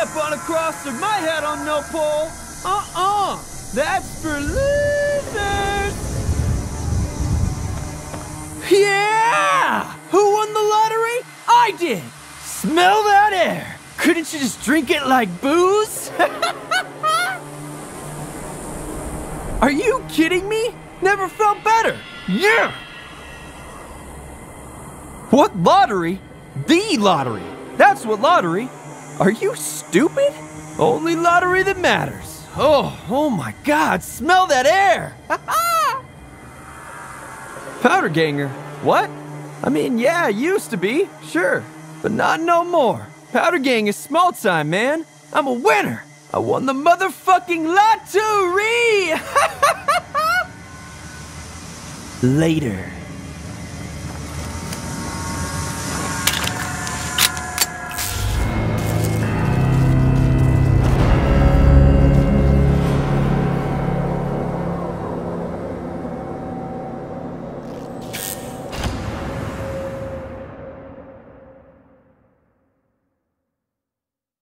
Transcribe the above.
up on a cross or my head on no pole. Uh-uh. That's for losers. Yeah! Who won the lottery? I did. Smell that air. Couldn't you just drink it like booze? Are you kidding me? Never felt better. Yeah! What lottery? The lottery. That's what lottery. Are you stupid? Only lottery that matters. Oh, oh my god, smell that air! Powder ganger. What? I mean, yeah, used to be, sure. But not no more. Powder gang is small time, man. I'm a winner. I won the motherfucking lottery! Later.